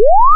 you